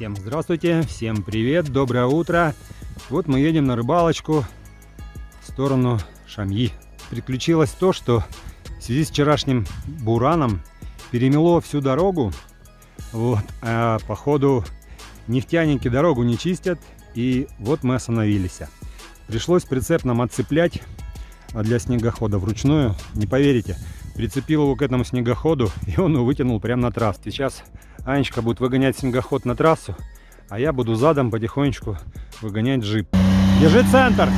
Всем здравствуйте, всем привет, доброе утро. Вот мы едем на рыбалочку в сторону Шамьи. Приключилось то, что в связи с вчерашним бураном перемело всю дорогу. Вот, а походу нефтяники дорогу не чистят. И вот мы остановились. Пришлось прицеп нам отцеплять для снегохода вручную. Не поверите, прицепил его к этому снегоходу, и он его вытянул прямо на трассу. Сейчас Анечка будет выгонять снегоход на трассу, а я буду задом потихонечку выгонять джип. Держи центр!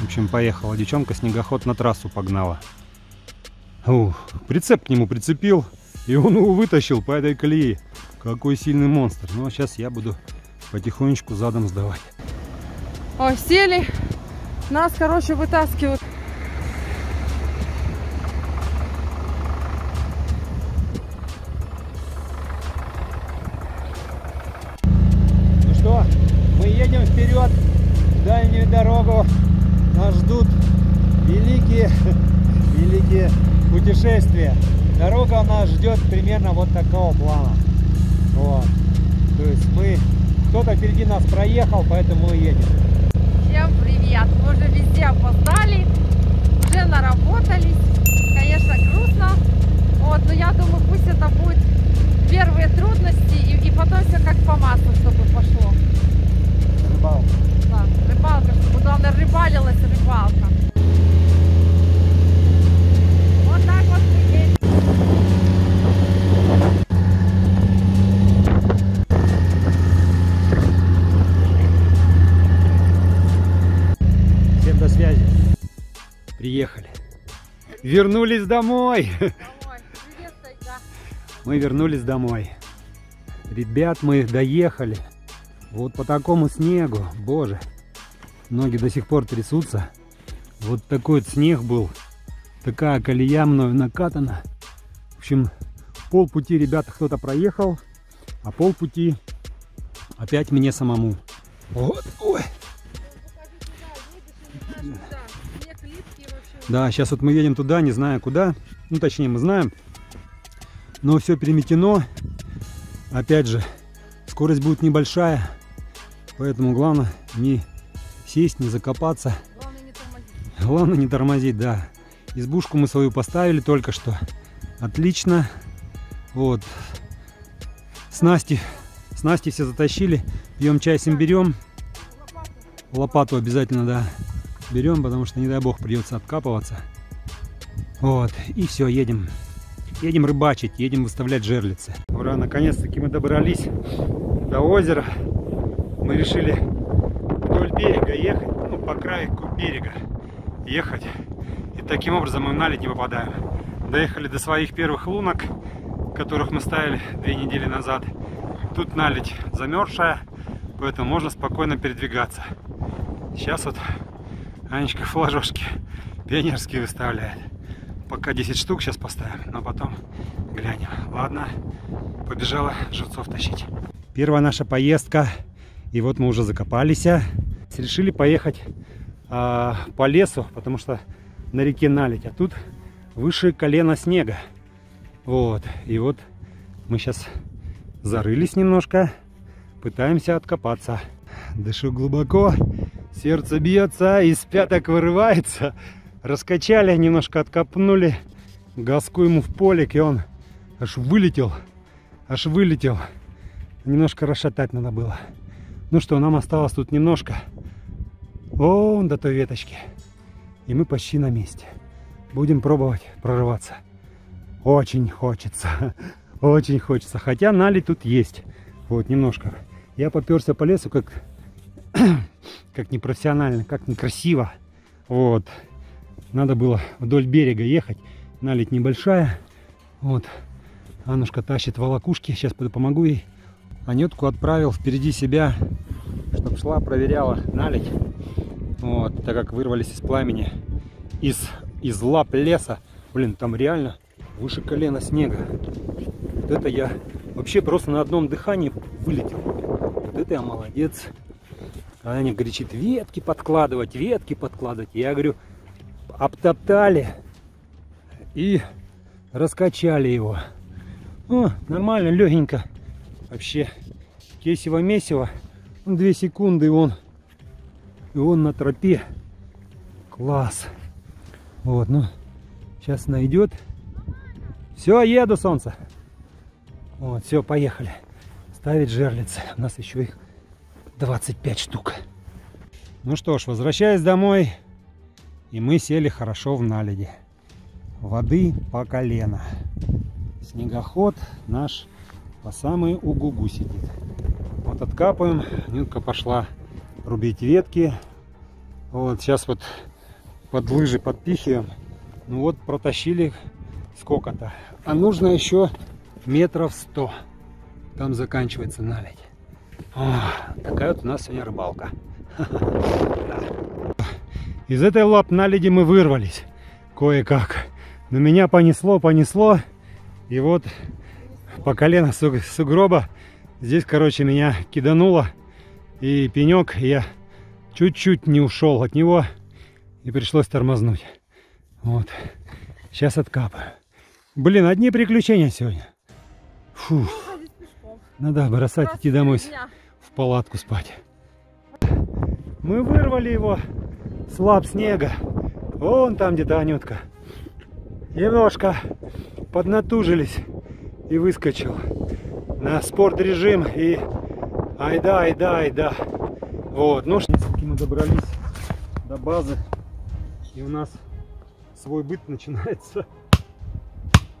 В общем, поехала девчонка, снегоход на трассу погнала. Ух, прицеп к нему прицепил, и он его вытащил по этой колее. Какой сильный монстр. Ну, а сейчас я буду потихонечку задом сдавать. Ой, сели. Нас, короче, вытаскивают. Ну что, мы едем вперед, в дальнюю дорогу. Нас ждут великие, великие путешествия. Дорога нас ждет примерно вот такого плана. Вот. То есть мы, кто-то впереди нас проехал, поэтому мы едем. Всем привет! Мы уже везде опоздали, уже наработались. Конечно, грустно. Вот, но я думаю, пусть это будет первые трудности и, и потом все как по маслу, чтобы пошло. Рыбалка. Да, рыбалка, чтобы главное рыбалилась рыбалка. Вот так вот мы едем. Всем до связи. Приехали. Вернулись домой. Мы вернулись домой. Ребят, мы доехали. Вот по такому снегу, боже. Ноги до сих пор трясутся. Вот такой вот снег был. Такая колея мною накатана. В общем, полпути ребята кто-то проехал, а полпути опять мне самому. Вот, ой. Да, сейчас вот мы едем туда, не знаю куда. Ну, точнее, мы знаем. Но все переметено. Опять же, скорость будет небольшая. Поэтому главное не сесть, не закопаться. Главное не тормозить. Главное не тормозить, да. Избушку мы свою поставили только что. Отлично. Вот. Снасти, снасти все затащили. Пьем чай с имбирем. Лопату. Лопату обязательно, да, берем, потому что, не дай бог, придется откапываться. Вот, и все, едем. Едем рыбачить, едем выставлять жерлицы. Ура, наконец-таки мы добрались до озера. Мы решили вдоль берега ехать, ну, по краю берега ехать. И таким образом мы в наледь не попадаем. Доехали до своих первых лунок, которых мы ставили две недели назад. Тут наледь замерзшая, поэтому можно спокойно передвигаться. Сейчас вот Анечка флажочки пионерские выставляет. Пока 10 штук сейчас поставим, но потом глянем. Ладно, побежала живцов тащить. Первая наша поездка. И вот мы уже закопались. Решили поехать а, по лесу, потому что на реке наледь. А тут выше колена снега. Вот. И вот мы сейчас зарылись немножко. Пытаемся откопаться. Дышу глубоко. Сердце бьется, из пяток вырывается. Раскачали, немножко откопнули. Газку ему в полик, и он аж вылетел. Аж вылетел. Немножко расшатать надо было. Ну что, нам осталось тут немножко. Вон до той веточки. И мы почти на месте. Будем пробовать прорываться. Очень хочется. Очень хочется. Хотя налить тут есть. Вот, немножко. Я поперся по лесу, как, как непрофессионально, как некрасиво. Вот. Надо было вдоль берега ехать. Налить небольшая. Вот. Аннушка тащит волокушки. Сейчас помогу ей. Анютку отправил впереди себя, чтобы шла, проверяла налить. Вот, так как вырвались из пламени, из, из лап леса. Блин, там реально выше колена снега. Вот это я вообще просто на одном дыхании вылетел. Вот это я молодец. Аня кричит, ветки подкладывать, ветки подкладывать. Я говорю, обтоптали и раскачали его. О, нормально, легенько. Вообще, кесево месиво. Ну, Две секунды и он, и он на тропе. Класс. Вот, ну, сейчас найдет. Все, еду, солнце. Вот, все, поехали. Ставить жерлицы. У нас еще их 25 штук. Ну что ж, возвращаясь домой, и мы сели хорошо в наледи. Воды по колено. Снегоход наш по самой угугу сидит. Вот откапываем. Нютка пошла рубить ветки. Вот сейчас вот под лыжи подпихиваем. Ну вот протащили сколько-то. А нужно еще метров сто. Там заканчивается наледь. Такая вот у нас сегодня рыбалка. Да. Из этой лап наледи мы вырвались кое-как. Но меня понесло, понесло. И вот по колено суг- сугроба здесь, короче, меня кидануло. И пенек, и я чуть-чуть не ушел от него. И пришлось тормознуть. Вот. Сейчас откапаю. Блин, одни приключения сегодня. Фу. Надо бросать, идти домой Дня. Палатку спать. Мы вырвали его с лап снега. Вон там где-то Анютка. Немножко поднатужились и выскочил на спорт режим и айда, айда, айда. Вот, ну несколько мы добрались до базы и у нас свой быт начинается.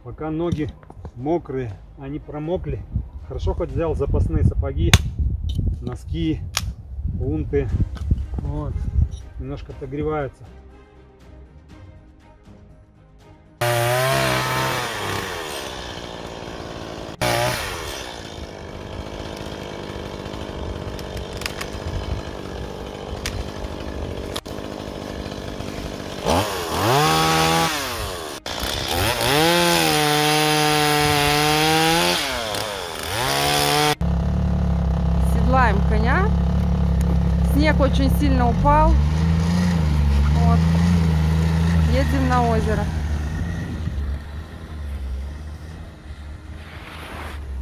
Пока ноги мокрые, они промокли. Хорошо хоть взял запасные сапоги, носки, унты. Вот. Немножко отогреваются. Очень сильно упал. Вот. Едем на озеро.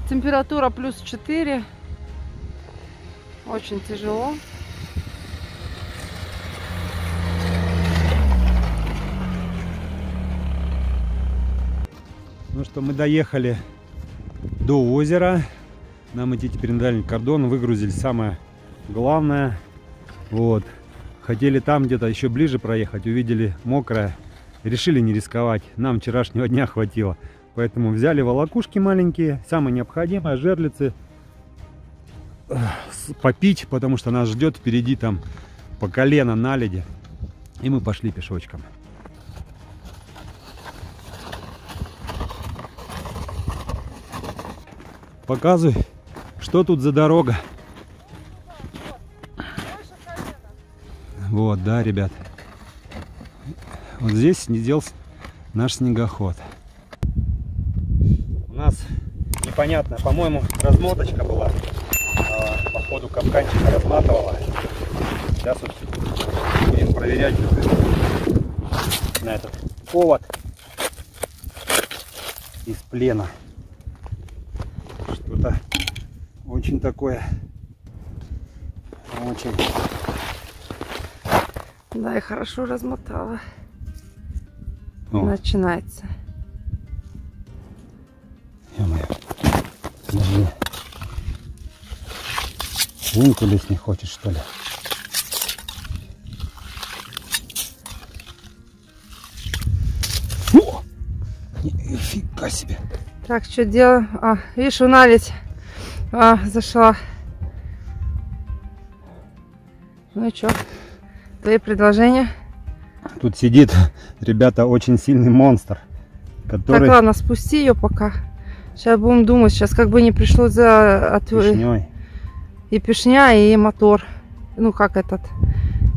Температура плюс 4. Очень тяжело. Ну что, мы доехали до озера. Нам идти теперь на дальний кордон. Выгрузили самое главное. Вот. Хотели там где-то еще ближе проехать. Увидели мокрое. Решили не рисковать. Нам вчерашнего дня хватило. Поэтому взяли волокушки маленькие. Самое необходимое. Жерлицы. Попить, потому что нас ждет впереди там по колено наледи. И мы пошли пешочком. Показывай, что тут за дорога. Вот, да, ребят. Вот здесь сидел с- наш снегоход. У нас непонятно, по-моему, размоточка была. А, Походу капканчика разматывала. Сейчас вот будем проверять на этот повод из плена что-то очень такое очень Да, и хорошо размотала. О, Начинается. ё-моё. Подожди. Лунку не хочешь, что ли? О! Нифига себе. Так, что делаю? А, видишь, у наледь а, зашла. Ну и что? Твои предложения? Тут сидит, ребята, очень сильный монстр, который Так, ладно, спусти ее пока. Сейчас будем думать, сейчас как бы не пришлось за от... вишней. и пешня, и мотор. Ну, как этот,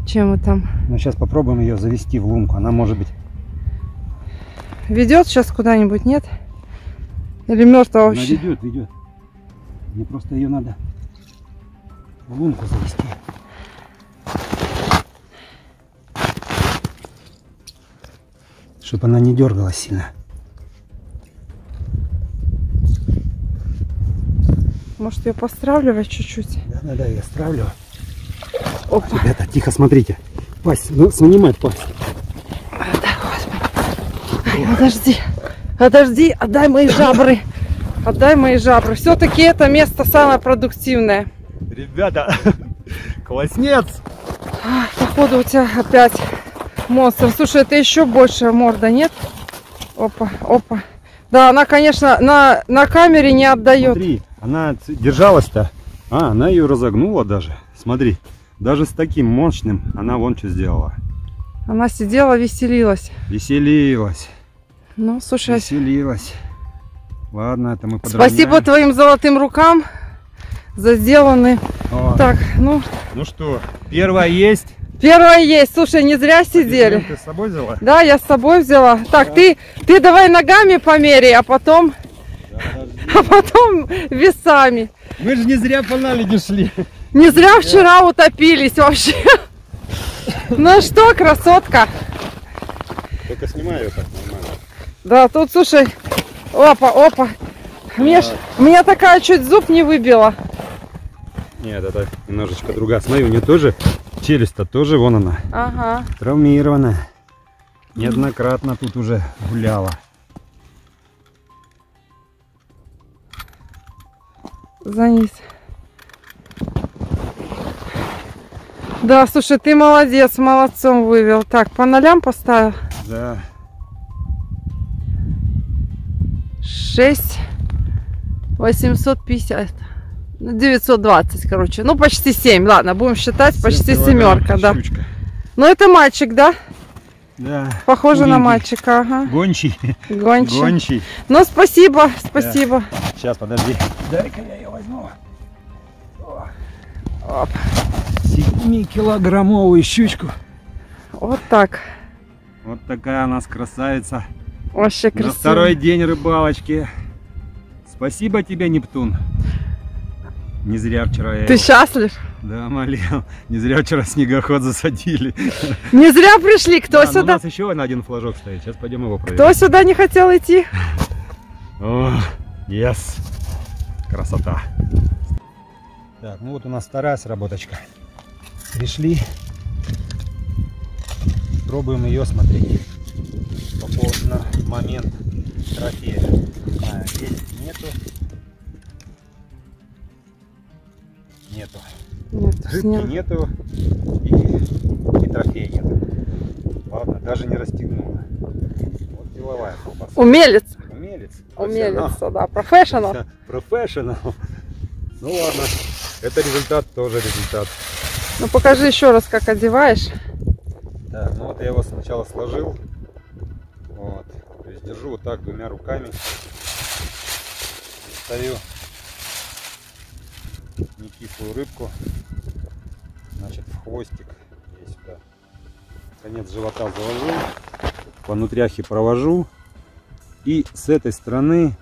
чем мы там. Ну, сейчас попробуем ее завести в лунку. Она может быть Ведет сейчас куда-нибудь, нет? Или мертвая Она вообще? ведет, ведет. Мне просто ее надо в лунку завести. Чтобы она не дергалась сильно. может ее постравливать чуть-чуть. Да, да, да, я стравлю. Опа. Ребята, тихо смотрите. Пасть, ну, снимать пасть. Ай, подожди, подожди, отдай мои жабры. Отдай мои жабры. Все-таки это место самое продуктивное. Ребята, класснец. Походу у тебя опять монстр. Слушай, это еще большая морда, нет? Опа, опа. Да, она, конечно, на, на камере не отдает. Смотри, она держалась-то. А, она ее разогнула даже. Смотри, даже с таким мощным она вон что сделала. Она сидела, веселилась. Веселилась, Ну, слушай, веселилась. Ладно, это мы подровняем. спасибо твоим золотым рукам за сделанный. О, Так, ну, Ну что, первая есть. Первое есть. Слушай, не зря сидели. Ты с собой взяла? Да, я с собой взяла. Так, ты, ты давай ногами померяй, а потом, а потом весами. Мы же не зря по наледи шли. Не зря вчера утопились вообще. Ну что, красотка? Только снимаю ее так нормально. Да, тут, слушай, опа, опа. Мне ж, меня такая чуть зуб не выбила. Нет, это немножечко другая. Смотри, у нее тоже челюсть-то тоже, вон она, Ага. травмирована. Неоднократно тут уже гуляла. Занись. Да, слушай, ты молодец, молодцом вывел. Так, по нолям поставил. Да. 6 850. Ну, 920, короче. Ну, почти 7. Ладно, будем считать, почти Семь килограмм семерка, да. щучка. Ну, это мальчик, да? Да. Похоже на Худенький. мальчика, ага. Гончий. Гончик. Гончий. Ну, спасибо, спасибо. Сейчас, подожди. Дай-ка я ее возьму. Оп. 7-килограммовую щучку. Вот так. Вот такая у нас красавица. Вообще На красиво. второй день рыбалочки. Спасибо тебе, Нептун. Не зря вчера я Ты его- счастлив? Да, молил. Не зря вчера снегоход засадили. Не зря пришли. Кто Да, но У сюда? нас еще на один флажок стоит. Сейчас пойдем его проверим. Кто сюда не хотел идти? О, yes. Красота. Так, ну вот у нас вторая сработочка. Пришли. Пробуем ее смотреть. По поводу на момент трофея. А, здесь нету. Нету. Нет, Рыбки снял. нету. И, и трофея нету. Ладно, даже не расстегнула. Вот деловая колбаса. Умелец. Умелец. Умелец, да. Профессионал. Профессионал. Ну ладно. Это результат, тоже результат. Ну покажи еще раз, как одеваешь. Так, ну вот я его сначала сложил. Вот. То есть держу вот так двумя руками. Достаю не кислую рыбку. Значит, в хвостик я сюда конец живота заложу. По нутряхе провожу. И с этой стороны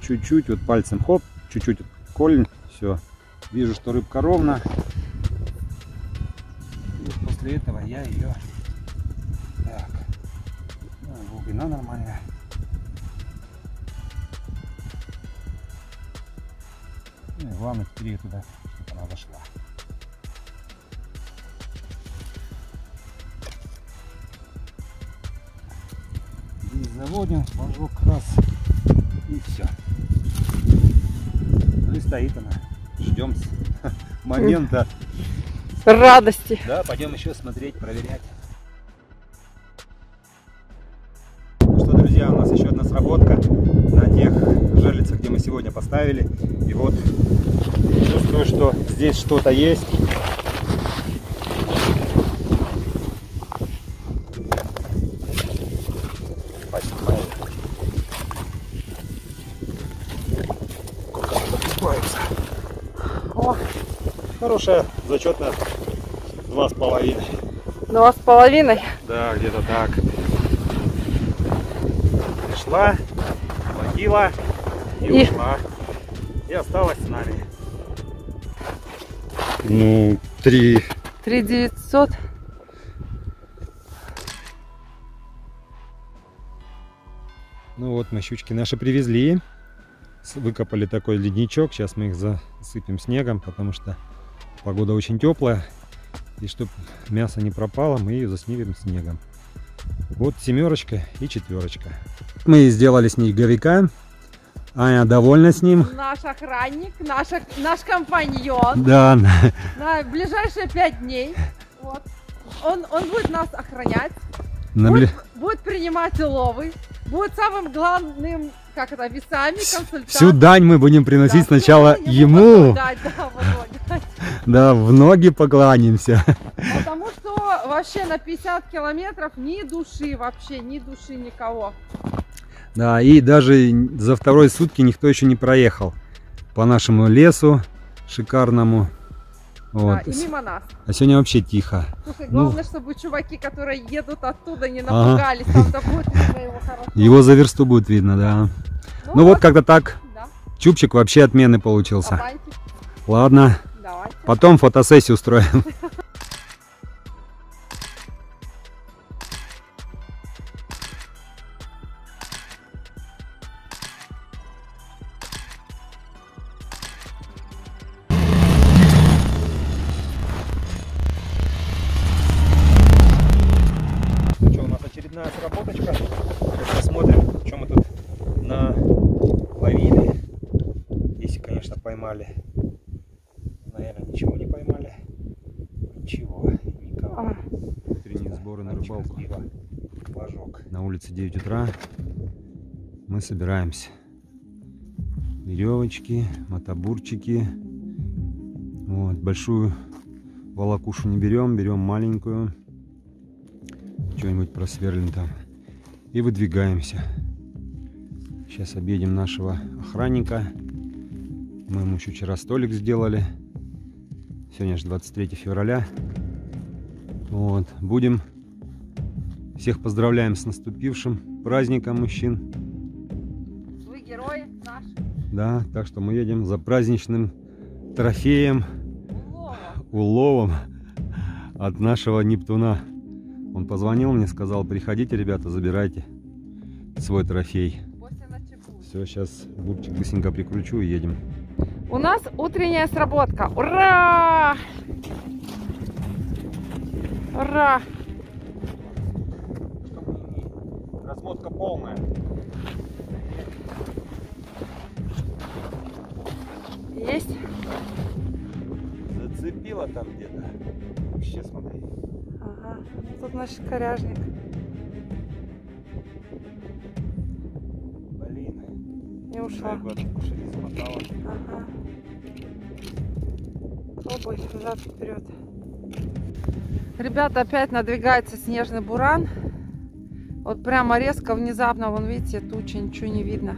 чуть-чуть вот пальцем хоп, чуть-чуть вот колень, все. Вижу, что рыбка ровно. И после этого я ее так. Ну, глубина нормальная. Ну главное теперь ее туда, чтобы она зашла. Здесь заводим, флажок раз и все. Ну и стоит она. Ждем момента. Радости. Да, пойдем еще смотреть, проверять. Ну что, друзья, у нас еще одна сработка на тех жерлицах, где мы сегодня поставили. Что здесь что-то есть. О, Хорошая, зачетная. Два с половиной. два с половиной. Да, где-то так. Пришла, платила и, И- ушла. И осталась с нами. Ну, три. Три девятьсот. Ну вот мы щучки наши привезли. выкопали такой ледничок. Сейчас мы их засыпем снегом, потому что погода очень теплая. И чтобы мясо не пропало, мы ее заснимем снегом. Вот семерочка и четверочка. Мы сделали снеговика. Аня довольна с ним. Наш охранник, наш, наш компаньон Да, на ближайшие пять дней. Вот. Он, он будет нас охранять, на будет, бли- будет принимать уловы, будет самым главным, как это, весами, консультантом. всю дань мы будем приносить Да, сначала ему. дать, да. Да, в ноги покланяемся. Потому что вообще на 50 километров ни души вообще, ни души никого. Да, и даже за второй сутки никто еще не проехал по нашему лесу шикарному. Вот. Да, и мимо нас. А сегодня вообще тихо. Слушай, Ну. главное, чтобы чуваки, которые едут оттуда, не Ага. напугались. Там-то будет его хорошо. Его за версту будет видно, да. Ну вот как-то так. Да, Чупчик вообще отменный получился. давайте, Ладно, давайте. потом фотосессию устроим. очередная сработочка. Сейчас посмотрим, что мы тут наловили. Если, конечно, поймали. Наверное, ничего не поймали. Ничего, никого. А, Утренние сборы на рыбалку. сбила флажок. На улице 9 утра. Мы собираемся. Веревочки, мотобурчики. Вот, большую волокушу не берем, берем маленькую. Что-нибудь просверлим там. И выдвигаемся. Сейчас объедем нашего охранника. Мы ему еще вчера столик сделали. Сегодня же 23 февраля. Вот. Будем всех поздравляем с наступившим праздником мужчин. Вы герои наши. Да, так что мы едем за праздничным трофеем, Улова. уловом от нашего Нептуна. Он позвонил мне, сказал, приходите, ребята, забирайте свой трофей. Все, сейчас бурчик быстренько прикручу и едем. У нас утренняя сработка. Ура! Ура! Размотка полная. Есть? Зацепила там где-то. Тут наш коряжник. Блин. Не ушла. Ага. Пробуй взад вперед. Ребята, опять надвигается снежный буран. Вот прямо резко, внезапно, вон видите, тучи, ничего не видно.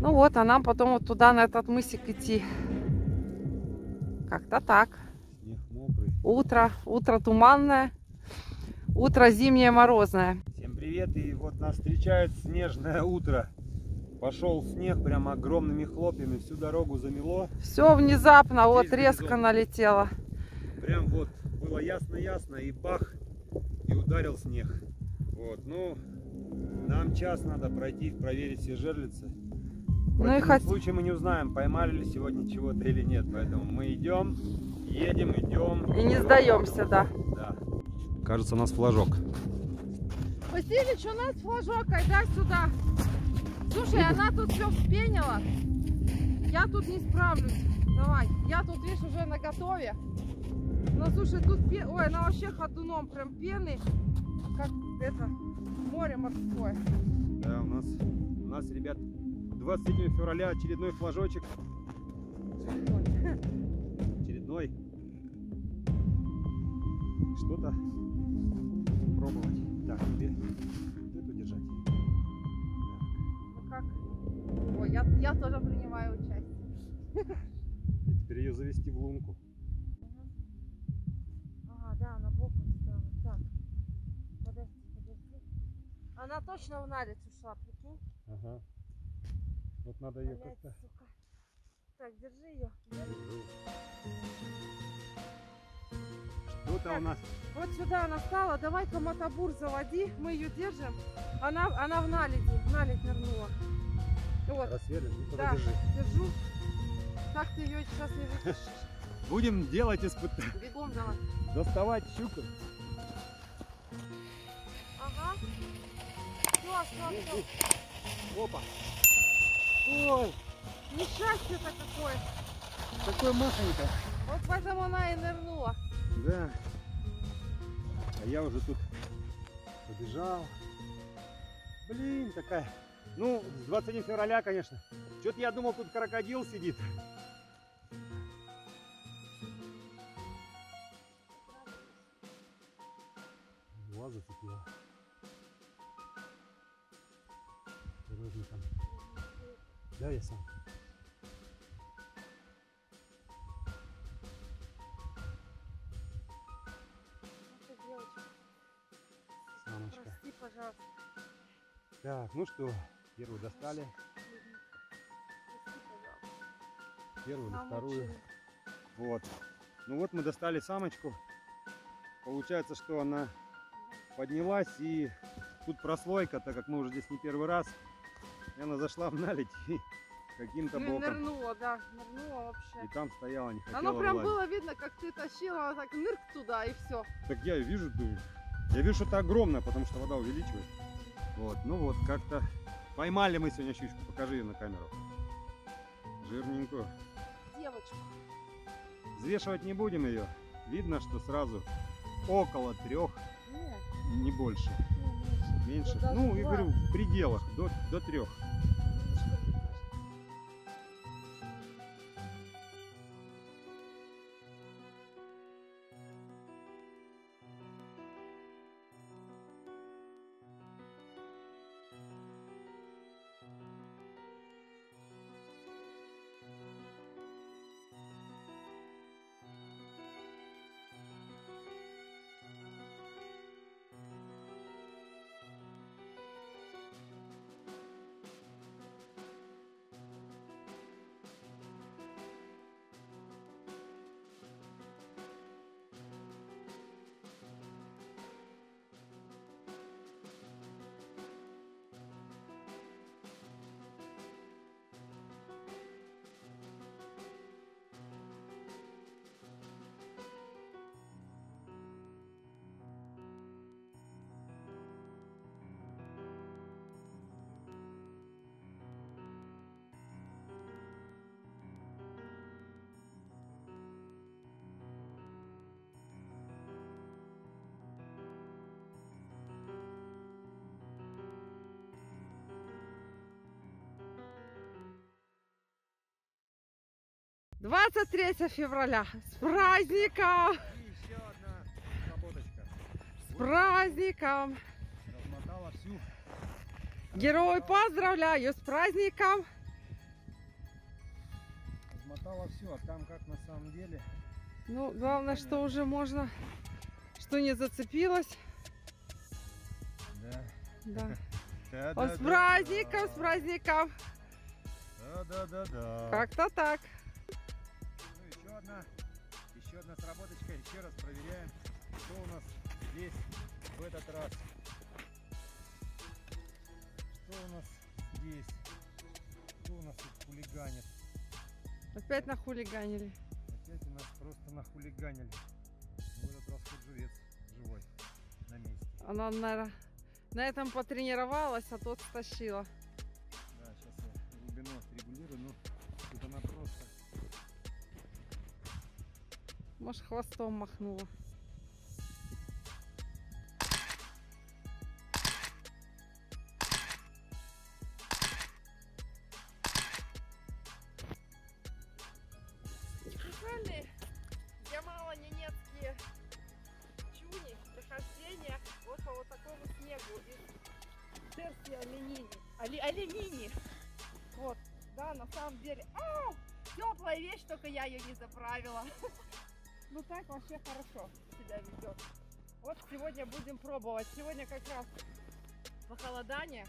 Ну вот, а нам потом вот туда, на этот мысик идти. Как-то так. Утро, утро туманное, утро зимнее морозное. Всем привет, и вот нас встречает снежное утро. Пошел снег прям огромными хлопьями, всю дорогу замело. Все внезапно, вот Здесь резко налетело. Прям вот было ясно-ясно, и бах, и ударил снег. Вот, ну, нам час надо пройти, проверить все жерлицы. В Ну и хоть- случае мы не узнаем, поймали ли сегодня чего-то или нет. Поэтому мы идем, едем, идем. И не сдаемся, да. Да. Кажется, у нас флажок. Василич, у нас флажок, айда сюда. Слушай, она тут все вспенила. Я тут не справлюсь. Давай, я тут, видишь, уже на готове. Но слушай, тут пе- Ой, она вообще ходуном, прям пены, как это, море морское. Да, у нас, у нас, ребят, 23 февраля очередной флажочек. Очередной. Что-то пробовать. Так, тебе эту держать. Ну как? Ой, я, я тоже принимаю участие. И теперь ее завести в лунку. Ага, да, она боком стала. Так, подожди, подожди. Она точно в наледь ушла, прикинь? Ага. Вот надо ее как-то. Так, держи ее. Что-то у нас. Вот сюда она стала. Давай-ка мотобур заводи. Мы ее держим. Она, она в наледи. В наледь нырнула. Вот, Рассверлен, ну, Да. подержи. держу. Так ты ее сейчас не вытащишь. Будем делать испытания. Бегом давай. Доставать щуку. Ага. Все, все, все. Опа. Ой, Несчастье-то какое. такой махонько. Вот поэтому она и нырнула. Да. А я уже тут побежал. Блин, такая. Ну, с 21 февраля, конечно. Что-то я думал, тут крокодил сидит. Ну что, первую достали, первую, Нам вторую. Вот. Ну вот мы достали самочку. Получается, что она поднялась и тут прослойка, так как мы уже здесь не первый раз. И она зашла в наледь и каким-то боком. нырнула, да, нырнула вообще. И там стояла, не хотела Оно прям вылазить. было видно, как ты тащила, так нырк туда и все. Так я вижу, ну, я вижу, что это огромное, потому что вода увеличивается. Вот, ну вот, как-то поймали мы сегодня щучку. Покажи ее на камеру. Жирненькую. Девочка. Взвешивать не будем ее. Видно, что сразу около трех, Нет, не больше. ну, меньше. Меньше. Ну, и два. говорю, в пределах, до, до трех. 23 февраля. С праздником! И еще одна работочка. С праздником! Размотала всю. Герой, поздравляю с праздником! Размотала всю, а там как на самом деле. Ну, главное, что уже можно, что не зацепилось. Да. Да. да Вот с праздником, с праздником! Да, да, да, да. Как-то так. Ну, еще одна, еще одна сработочка. Еще раз проверяем, что у нас здесь в этот раз. Что у нас здесь? Кто у нас тут хулиганит? Опять нахулиганили. Опять у нас просто нахулиганили. В этот раз хоть живец живой на месте. Она, наверное, на этом потренировалась, а тот стащила. Да, сейчас я глубину отрегулирую, Может, хвостом махнула. Специальные ямало-ненецкие чуни для хождения вот по вот такому снегу из шерсти оленини. Оле- оленини. Вот, да, на самом деле. А, теплая вещь, только я ее не заправила. Ну так вообще хорошо себя ведет. Вот сегодня будем пробовать. Сегодня как раз похолодание.